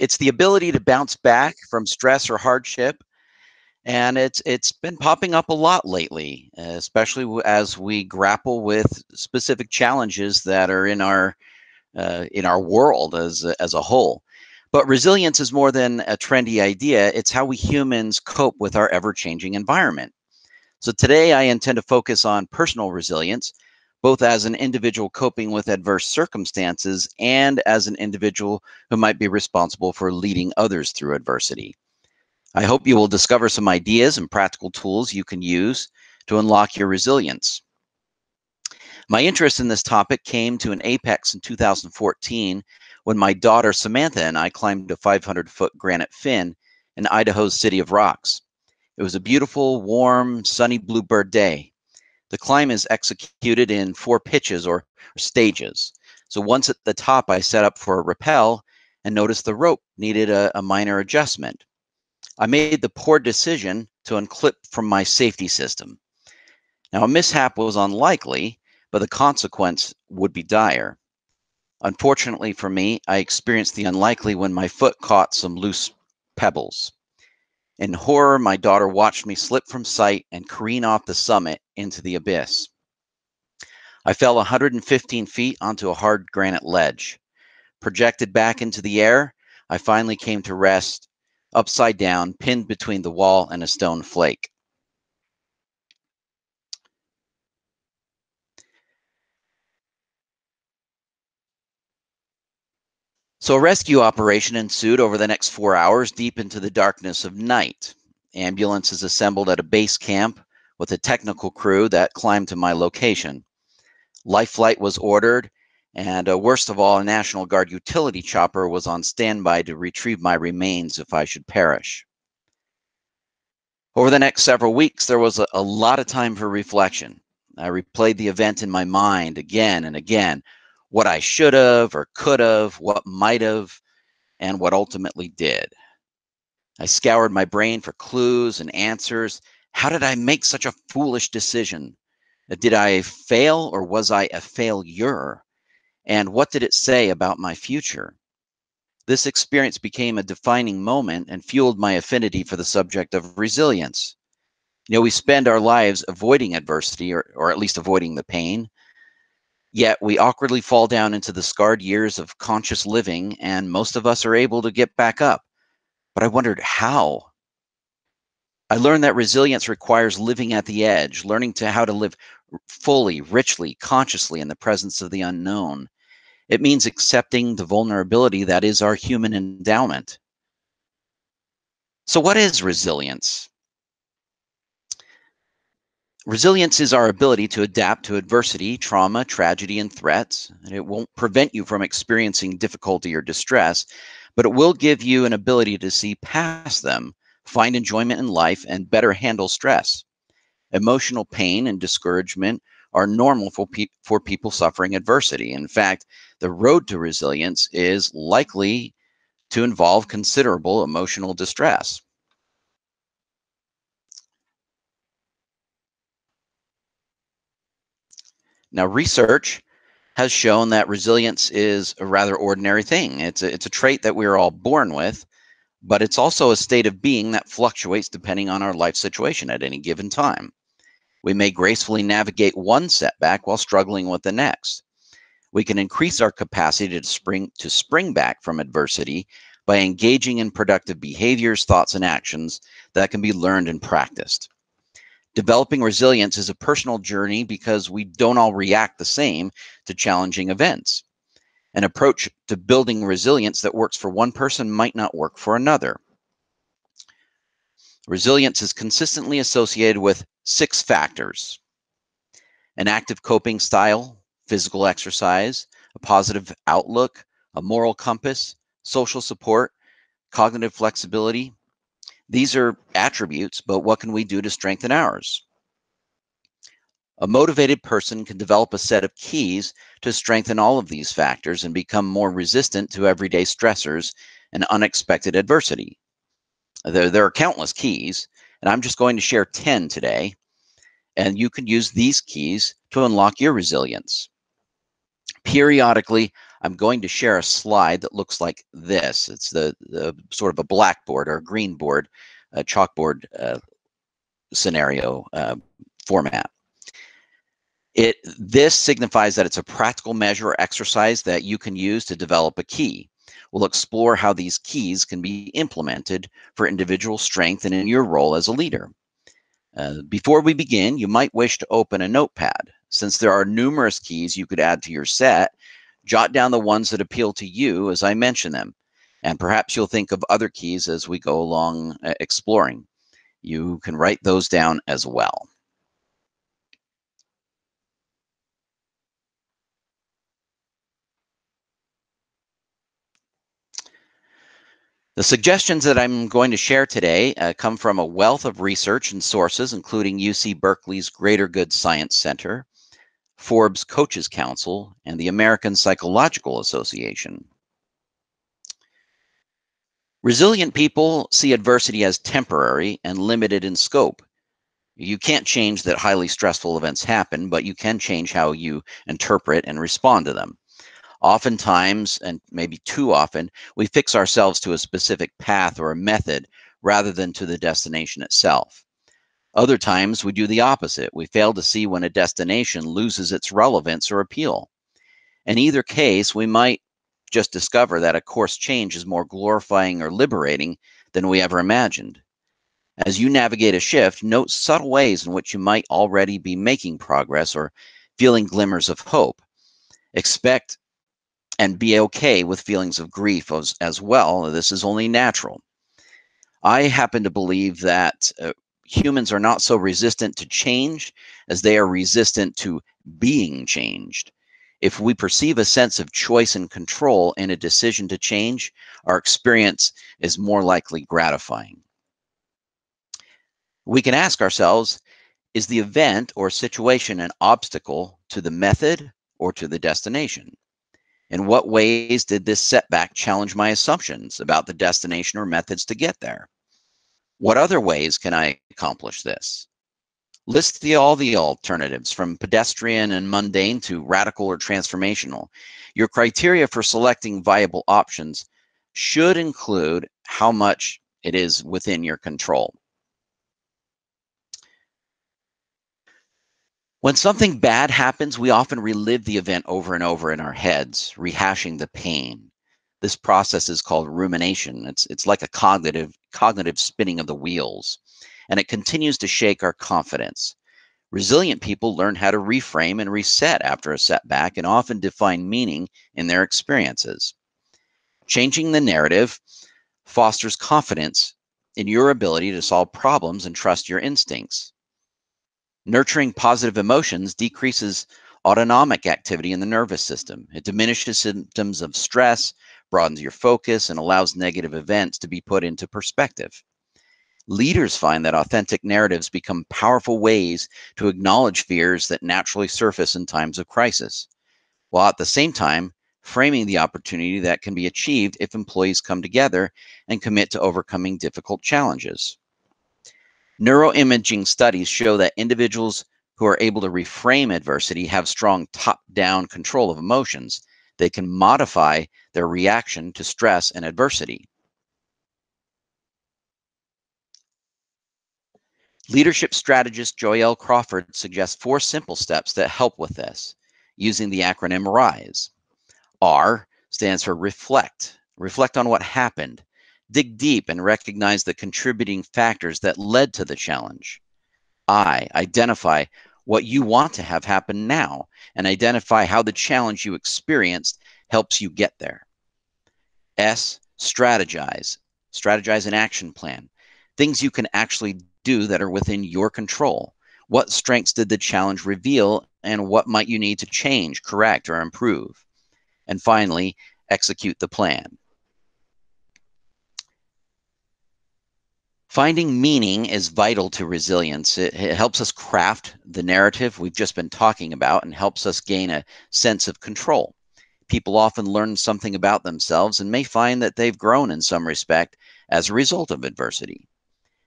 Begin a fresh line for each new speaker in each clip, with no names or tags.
it's the ability to bounce back from stress or hardship. And it's it's been popping up a lot lately, especially as we grapple with specific challenges that are in our uh, in our world as as a whole. But resilience is more than a trendy idea. It's how we humans cope with our ever changing environment. So today I intend to focus on personal resilience, both as an individual coping with adverse circumstances and as an individual who might be responsible for leading others through adversity. I hope you will discover some ideas and practical tools you can use to unlock your resilience. My interest in this topic came to an apex in 2014 when my daughter Samantha and I climbed a 500 foot granite fin in Idaho's City of Rocks. It was a beautiful, warm, sunny bluebird day. The climb is executed in four pitches or, stages. So once at the top, I set up for a rappel and noticed the rope needed a, a minor adjustment. I made the poor decision to unclip from my safety system. Now, a mishap was unlikely, but the consequence would be dire. Unfortunately for me, I experienced the unlikely when my foot caught some loose pebbles. In horror, my daughter watched me slip from sight and careen off the summit into the abyss. I fell 115 feet onto a hard granite ledge. Projected back into the air, I finally came to rest upside down, pinned between the wall and a stone flake. So a rescue operation ensued over the next four hours deep into the darkness of night. Ambulances assembled at a base camp with a technical crew that climbed to my location. Life flight was ordered, and uh, worst of all, a National Guard utility chopper was on standby to retrieve my remains if I should perish. Over the next several weeks, there was a, a lot of time for reflection. I replayed the event in my mind again and again, what I should have or could have, what might have, and what ultimately did. I scoured my brain for clues and answers. How did I make such a foolish decision? Uh, did I fail or was I a failure? And what did it say about my future? This experience became a defining moment and fueled my affinity for the subject of resilience. You know, we spend our lives avoiding adversity or, or at least avoiding the pain. Yet we awkwardly fall down into the scarred years of conscious living, and most of us are able to get back up. But I wondered how. I learned that resilience requires living at the edge, learning to how to live fully, richly, consciously in the presence of the unknown. It means accepting the vulnerability that is our human endowment. So, what is resilience? Resilience is our ability to adapt to adversity, trauma, tragedy, and threats. And it won't prevent you from experiencing difficulty or distress, but it will give you an ability to see past them, find enjoyment in life, and better handle stress. Emotional pain and discouragement are normal for, pe- for people suffering adversity. In fact, the road to resilience is likely to involve considerable emotional distress. Now, research has shown that resilience is a rather ordinary thing. It's a, it's a trait that we're all born with, but it's also a state of being that fluctuates depending on our life situation at any given time. We may gracefully navigate one setback while struggling with the next. We can increase our capacity to spring to spring back from adversity by engaging in productive behaviors, thoughts, and actions that can be learned and practiced. Developing resilience is a personal journey because we don't all react the same to challenging events. An approach to building resilience that works for one person might not work for another. Resilience is consistently associated with six factors an active coping style, physical exercise, a positive outlook, a moral compass, social support, cognitive flexibility, these are attributes, but what can we do to strengthen ours? A motivated person can develop a set of keys to strengthen all of these factors and become more resistant to everyday stressors and unexpected adversity. There, there are countless keys, and I'm just going to share 10 today. And you can use these keys to unlock your resilience. Periodically, I'm going to share a slide that looks like this. It's the, the sort of a blackboard or a green board, a chalkboard uh, scenario uh, format. It This signifies that it's a practical measure or exercise that you can use to develop a key. We'll explore how these keys can be implemented for individual strength and in your role as a leader. Uh, before we begin, you might wish to open a notepad. Since there are numerous keys you could add to your set, jot down the ones that appeal to you as I mention them. And perhaps you'll think of other keys as we go along uh, exploring. You can write those down as well. The suggestions that I'm going to share today uh, come from a wealth of research and sources, including UC Berkeley's Greater Good Science Center, Forbes Coaches Council, and the American Psychological Association. Resilient people see adversity as temporary and limited in scope. You can't change that highly stressful events happen, but you can change how you interpret and respond to them. Oftentimes, and maybe too often, we fix ourselves to a specific path or a method rather than to the destination itself. Other times, we do the opposite. We fail to see when a destination loses its relevance or appeal. In either case, we might just discover that a course change is more glorifying or liberating than we ever imagined. As you navigate a shift, note subtle ways in which you might already be making progress or feeling glimmers of hope. Expect and be okay with feelings of grief as, as well. This is only natural. I happen to believe that uh, humans are not so resistant to change as they are resistant to being changed. If we perceive a sense of choice and control in a decision to change, our experience is more likely gratifying. We can ask ourselves, is the event or situation an obstacle to the method or to the destination? In what ways did this setback challenge my assumptions about the destination or methods to get there? What other ways can I accomplish this? List the, all the alternatives from pedestrian and mundane to radical or transformational. Your criteria for selecting viable options should include how much it is within your control. When something bad happens, we often relive the event over and over in our heads, rehashing the pain. This process is called rumination. It's, it's like a cognitive, cognitive spinning of the wheels, and it continues to shake our confidence. Resilient people learn how to reframe and reset after a setback and often define meaning in their experiences. Changing the narrative fosters confidence in your ability to solve problems and trust your instincts. Nurturing positive emotions decreases autonomic activity in the nervous system. It diminishes symptoms of stress, broadens your focus, and allows negative events to be put into perspective. Leaders find that authentic narratives become powerful ways to acknowledge fears that naturally surface in times of crisis, while at the same time framing the opportunity that can be achieved if employees come together and commit to overcoming difficult challenges. Neuroimaging studies show that individuals who are able to reframe adversity have strong top down control of emotions. They can modify their reaction to stress and adversity. Leadership strategist Joyelle Crawford suggests four simple steps that help with this using the acronym RISE. R stands for reflect. Reflect on what happened. Dig deep and recognize the contributing factors that led to the challenge. I, identify what you want to have happen now and identify how the challenge you experienced helps you get there. S, strategize. Strategize an action plan. Things you can actually do that are within your control. What strengths did the challenge reveal and what might you need to change, correct, or improve? And finally, execute the plan. Finding meaning is vital to resilience. It, it, helps us craft the narrative we've just been talking about and helps us gain a sense of control. People often learn something about themselves and may find that they've grown in some respect as a result of adversity.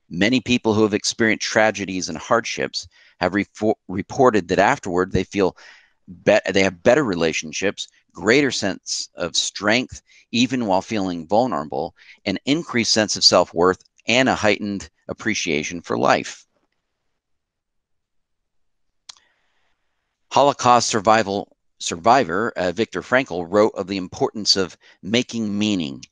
Many people who have experienced tragedies and hardships have re- reported that afterward they feel be- they have better relationships, greater sense of strength, even while feeling vulnerable, an increased sense of self worth, and a heightened appreciation for life. Holocaust survival survivor uh, Viktor Frankl wrote of the importance of making meaning.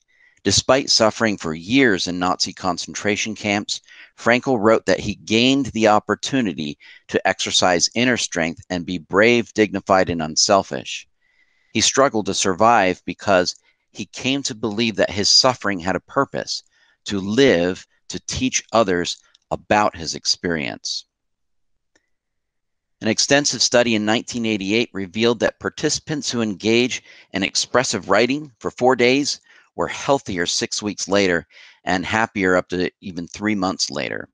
Despite suffering for years in Nazi concentration camps, Frankl wrote that he gained the opportunity to exercise inner strength and be brave, dignified, and unselfish. He struggled to survive because he came to believe that his suffering had a purpose to live to teach others about his experience. An extensive study in 1988 revealed that participants who engage in expressive writing for four days were healthier six weeks later and happier up to even three months later.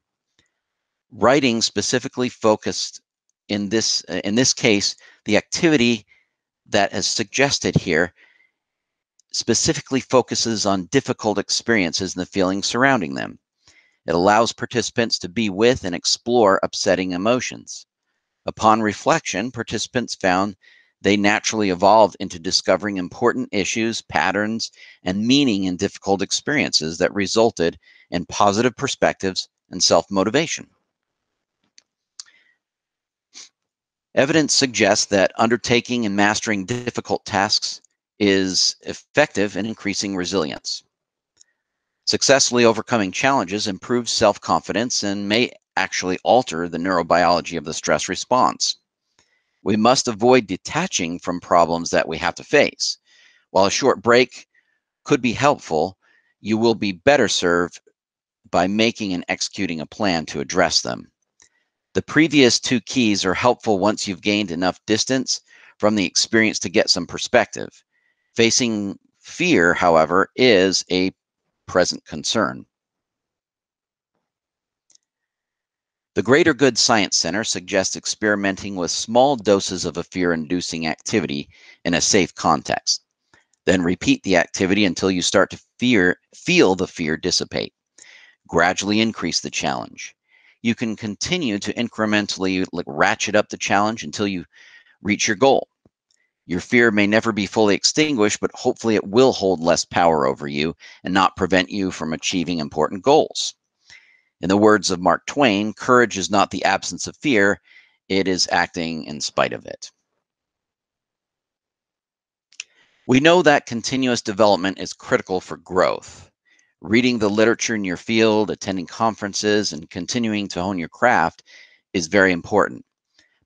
Writing specifically focused in this in this case, the activity that is suggested here specifically focuses on difficult experiences and the feelings surrounding them. It allows participants to be with and explore upsetting emotions. Upon reflection, participants found they naturally evolved into discovering important issues, patterns, and meaning in difficult experiences that resulted in positive perspectives and self motivation. Evidence suggests that undertaking and mastering difficult tasks is effective in increasing resilience. Successfully overcoming challenges improves self confidence and may actually alter the neurobiology of the stress response. We must avoid detaching from problems that we have to face. While a short break could be helpful, you will be better served by making and executing a plan to address them. The previous two keys are helpful once you've gained enough distance from the experience to get some perspective. Facing fear, however, is a present concern. The Greater Good Science Center suggests experimenting with small doses of a fear inducing activity in a safe context. Then repeat the activity until you start to fear, feel the fear dissipate. Gradually increase the challenge. You can continue to incrementally like, ratchet up the challenge until you reach your goal. Your fear may never be fully extinguished, but hopefully it will hold less power over you and not prevent you from achieving important goals. In the words of Mark Twain, courage is not the absence of fear, it is acting in spite of it. We know that continuous development is critical for growth. Reading the literature in your field, attending conferences, and continuing to hone your craft is very important.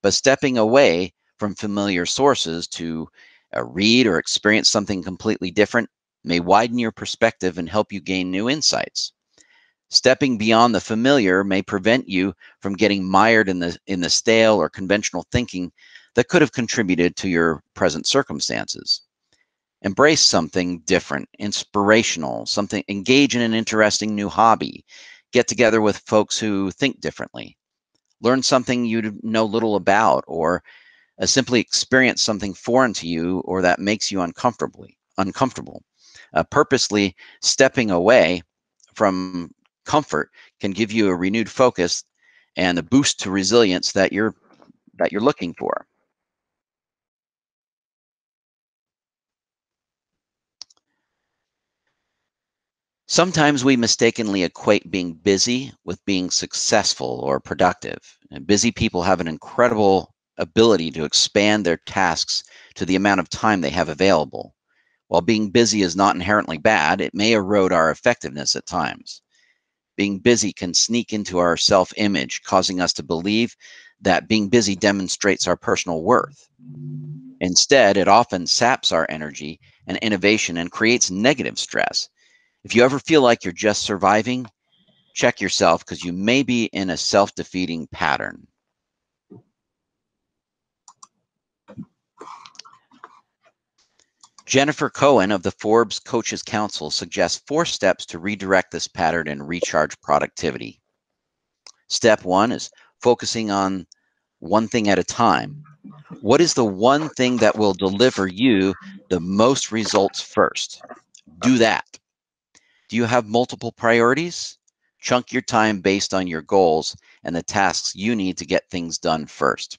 But stepping away from familiar sources to uh, read or experience something completely different may widen your perspective and help you gain new insights. Stepping beyond the familiar may prevent you from getting mired in the in the stale or conventional thinking that could have contributed to your present circumstances. Embrace something different, inspirational, something engage in an interesting new hobby. Get together with folks who think differently. Learn something you know little about or uh, simply experience something foreign to you or that makes you uncomfortably uncomfortable. Uh, purposely stepping away from comfort can give you a renewed focus and the boost to resilience that you're that you're looking for. Sometimes we mistakenly equate being busy with being successful or productive. And busy people have an incredible ability to expand their tasks to the amount of time they have available. While being busy is not inherently bad, it may erode our effectiveness at times. Being busy can sneak into our self image, causing us to believe that being busy demonstrates our personal worth. Instead, it often saps our energy and innovation and creates negative stress. If you ever feel like you're just surviving, check yourself because you may be in a self defeating pattern. Jennifer Cohen of the Forbes Coaches Council suggests four steps to redirect this pattern and recharge productivity. Step one is focusing on one thing at a time. What is the one thing that will deliver you the most results first? Do that. Do you have multiple priorities? Chunk your time based on your goals and the tasks you need to get things done first.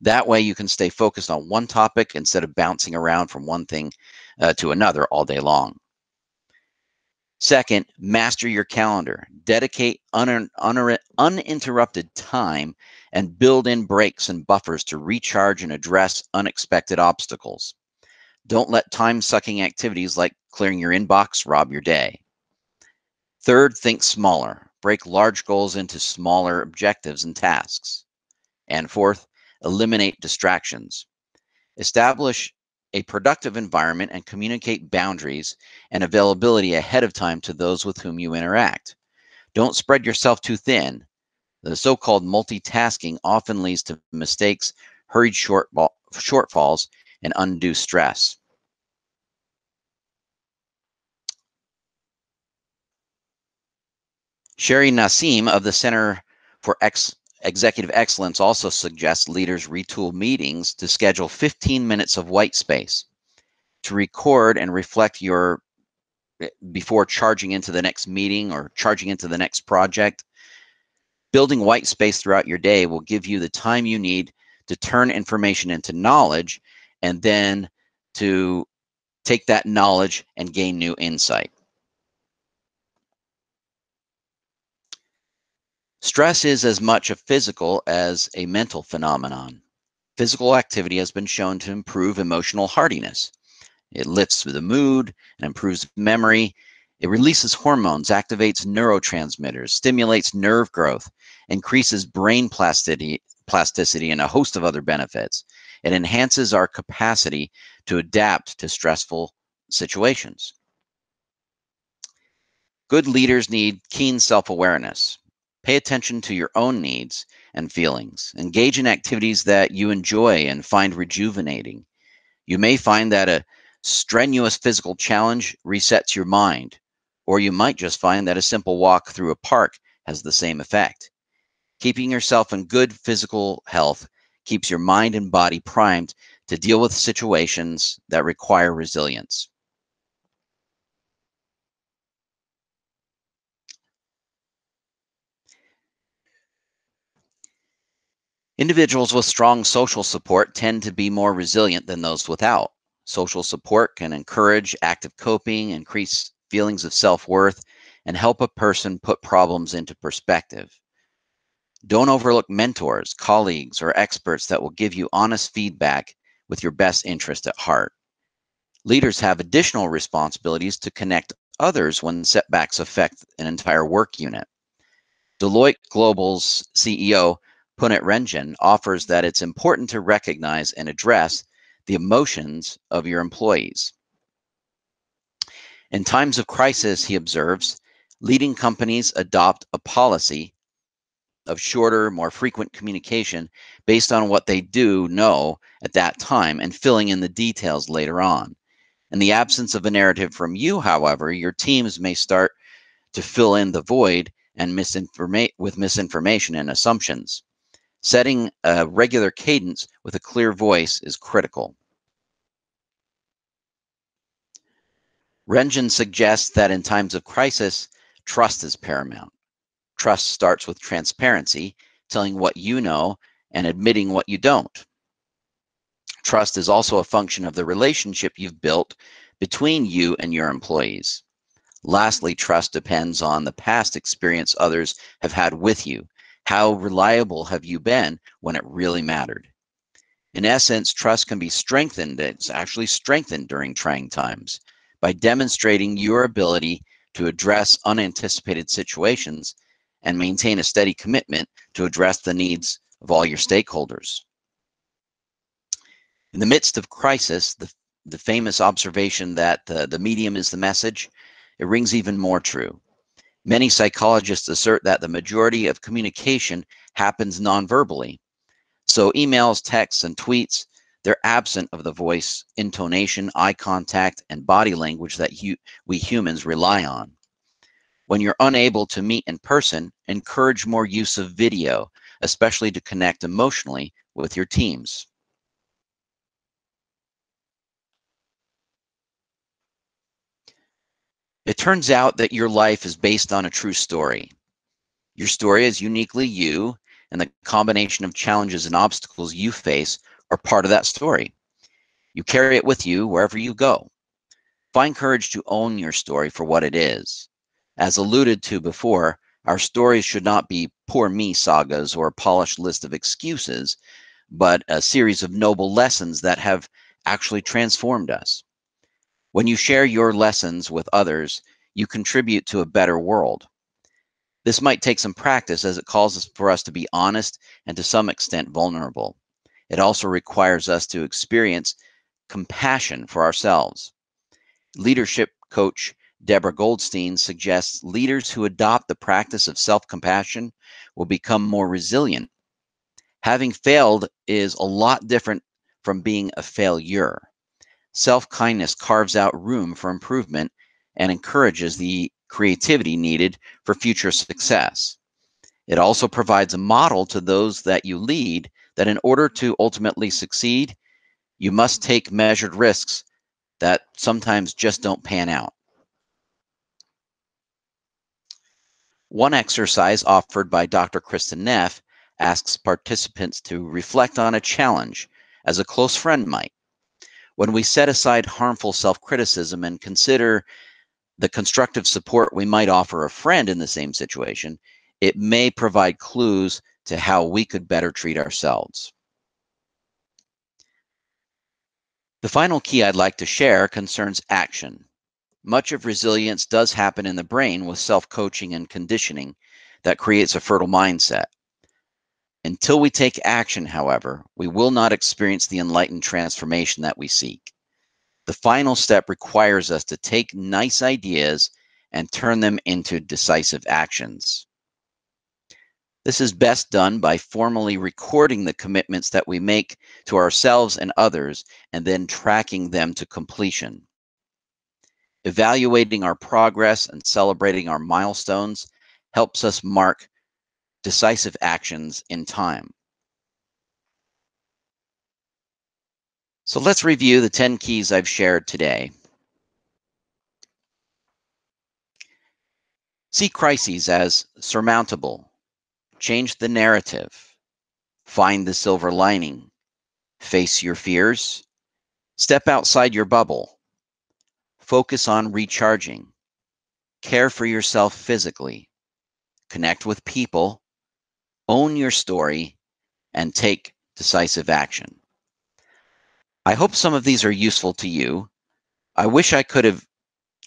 That way you can stay focused on one topic instead of bouncing around from one thing uh, to another all day long. Second, master your calendar. Dedicate un un uninterrupted time and build in breaks and buffers to recharge and address unexpected obstacles. Don't let time sucking activities like clearing your inbox rob your day. Third, think smaller. Break large goals into smaller objectives and tasks. And fourth, eliminate distractions. Establish a productive environment and communicate boundaries and availability ahead of time to those with whom you interact. Don't spread yourself too thin. The so called multitasking often leads to mistakes, hurried shortfalls, and undue stress. Sheri Nasim of the Center for Ex Executive Excellence also suggests leaders retool meetings to schedule 15 minutes of white space to record and reflect your eh, before charging into the next meeting or charging into the next project. Building white space throughout your day will give you the time you need to turn information into knowledge and then to take that knowledge and gain new insight. Stress is as much a physical as a mental phenomenon. Physical activity has been shown to improve emotional hardiness. It lifts the mood and improves memory. It releases hormones, activates neurotransmitters, stimulates nerve growth, increases brain plasticity, plasticity, and a host of other benefits. It enhances our capacity to adapt to stressful situations. Good leaders need keen self awareness. Pay attention to your own needs and feelings. Engage in activities that you enjoy and find rejuvenating. You may find that a strenuous physical challenge resets your mind, or you might just find that a simple walk through a park has the same effect. Keeping yourself in good physical health keeps your mind and body primed to deal with situations that require resilience. Individuals with strong social support tend to be more resilient than those without. Social support can encourage active coping, increase feelings of self worth, and help a person put problems into perspective. Don't overlook mentors, colleagues, or experts that will give you honest feedback with your best interest at heart. Leaders have additional responsibilities to connect others when setbacks affect an entire work unit. Deloitte Global's CEO Punit Renjen offers that it's important to recognize and address the emotions of your employees. In times of crisis, he observes, leading companies adopt a policy of shorter, more frequent communication based on what they do know at that time and filling in the details later on. In the absence of a narrative from you, however, your teams may start to fill in the void and misinforma- with misinformation and assumptions. Setting a regular cadence with a clear voice is critical. Renjen suggests that in times of crisis, trust is paramount. Trust starts with transparency, telling what you know and admitting what you don't. Trust is also a function of the relationship you've built between you and your employees. Lastly, trust depends on the past experience others have had with you how reliable have you been when it really mattered? In essence, trust can be strengthened. It's actually strengthened during trying times by demonstrating your ability to address unanticipated situations and maintain a steady commitment to address the needs of all your stakeholders. In the midst of crisis, the, the famous observation that the, the medium is the message, it rings even more true. Many psychologists assert that the majority of communication happens non-verbally. So emails, texts, and tweets, they're absent of the voice, intonation, eye contact, and body language that hu we humans rely on. When you're unable to meet in person, encourage more use of video, especially to connect emotionally with your teams. It turns out that your life is based on a true story. Your story is uniquely you, and the combination of challenges and obstacles you face are part of that story. You carry it with you wherever you go. Find courage to own your story for what it is. As alluded to before, our stories should not be poor me sagas or a polished list of excuses, but a series of noble lessons that have actually transformed us. When you share your lessons with others, you contribute to a better world. This might take some practice as it calls for us to be honest and to some extent vulnerable. It also requires us to experience compassion for ourselves. Leadership coach Deborah Goldstein suggests leaders who adopt the practice of self compassion will become more resilient. Having failed is a lot different from being a failure. Self kindness carves out room for improvement and encourages the creativity needed for future success. It also provides a model to those that you lead that in order to ultimately succeed, you must take measured risks that sometimes just don't pan out. One exercise offered by Dr. Kristin Neff asks participants to reflect on a challenge as a close friend might. When we set aside harmful self criticism and consider the constructive support we might offer a friend in the same situation, it may provide clues to how we could better treat ourselves. The final key I'd like to share concerns action. Much of resilience does happen in the brain with self coaching and conditioning that creates a fertile mindset. Until we take action, however, we will not experience the enlightened transformation that we seek. The final step requires us to take nice ideas and turn them into decisive actions. This is best done by formally recording the commitments that we make to ourselves and others and then tracking them to completion. Evaluating our progress and celebrating our milestones helps us mark decisive actions in time. So let's review the 10 keys I've shared today. See crises as surmountable. Change the narrative. Find the silver lining. Face your fears. Step outside your bubble. Focus on recharging. Care for yourself physically. Connect with people own your story, and take decisive action. I hope some of these are useful to you. I wish I could have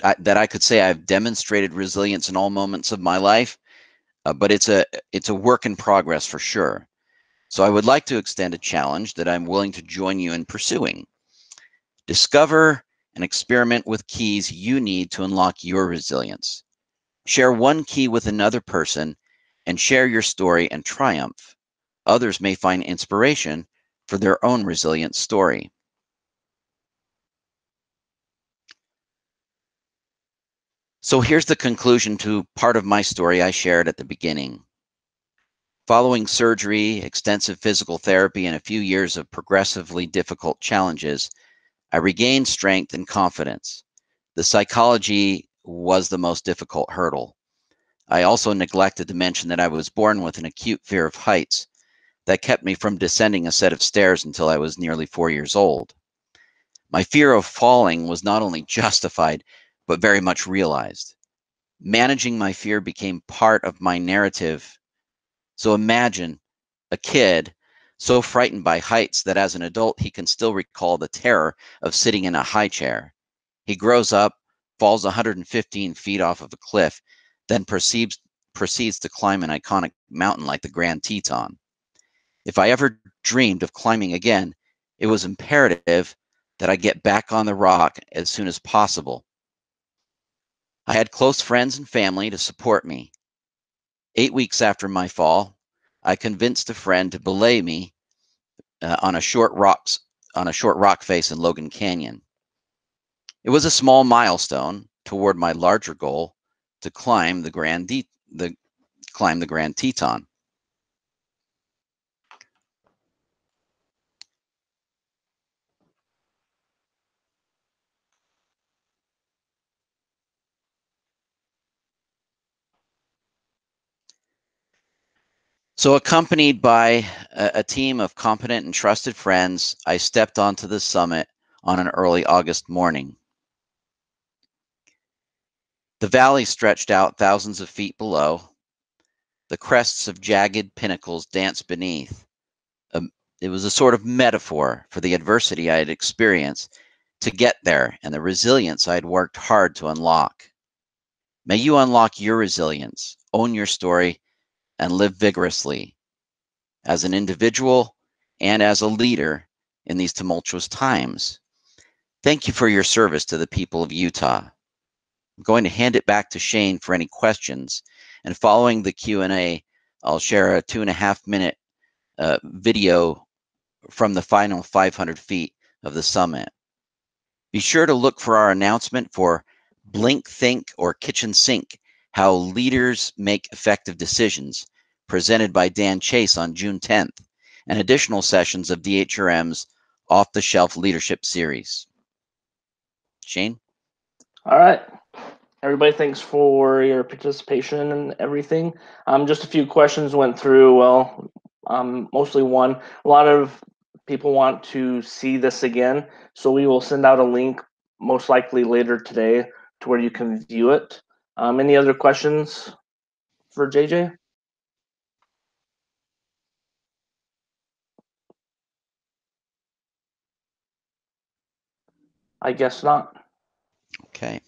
uh, that I could say I've demonstrated resilience in all moments of my life, uh, but it's a it's a work in progress for sure. So I would like to extend a challenge that I'm willing to join you in pursuing. Discover and experiment with keys you need to unlock your resilience. Share one key with another person and share your story and triumph. Others may find inspiration for their own resilient story. So here's the conclusion to part of my story I shared at the beginning. Following surgery, extensive physical therapy, and a few years of progressively difficult challenges, I regained strength and confidence. The psychology was the most difficult hurdle. I also neglected to mention that I was born with an acute fear of heights that kept me from descending a set of stairs until I was nearly four years old. My fear of falling was not only justified, but very much realized. Managing my fear became part of my narrative. So imagine a kid so frightened by heights that as an adult he can still recall the terror of sitting in a high chair. He grows up, falls 115 feet off of a cliff, then proceeds, proceeds to climb an iconic mountain like the Grand Teton. If I ever dreamed of climbing again, it was imperative that I get back on the rock as soon as possible. I had close friends and family to support me. Eight weeks after my fall, I convinced a friend to belay me uh, on a short rocks on a short rock face in Logan Canyon. It was a small milestone toward my larger goal to climb the Grand De- the climb the Grand Teton. So, accompanied by a, a, team of competent and trusted friends, I stepped onto the summit on an early August morning. The valley stretched out thousands of feet below. The crests of jagged pinnacles danced beneath. Um, it was a sort of metaphor for the adversity I had experienced to get there and the resilience I had worked hard to unlock. May you unlock your resilience, own your story, and live vigorously as an individual and as a leader in these tumultuous times. Thank you for your service to the people of Utah. I'm going to hand it back to Shane for any questions. And following the Q&A, I'll share a two and a half minute uh, video from the final 500 feet of the summit. Be sure to look for our announcement for Blink, Think, or Kitchen Sink how Leaders Make Effective Decisions, presented by Dan Chase on June 10th, and additional sessions of DHRM's Off the Shelf Leadership Series. Shane?
All right. Everybody, thanks for your participation and everything. Um, just a few questions went through. Well, um, mostly one. A lot of people want to see this again, so we will send out a link most likely later today to where you can view it. Um, any other questions for JJ? I guess not.
Okay.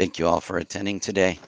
Thank you all for attending today.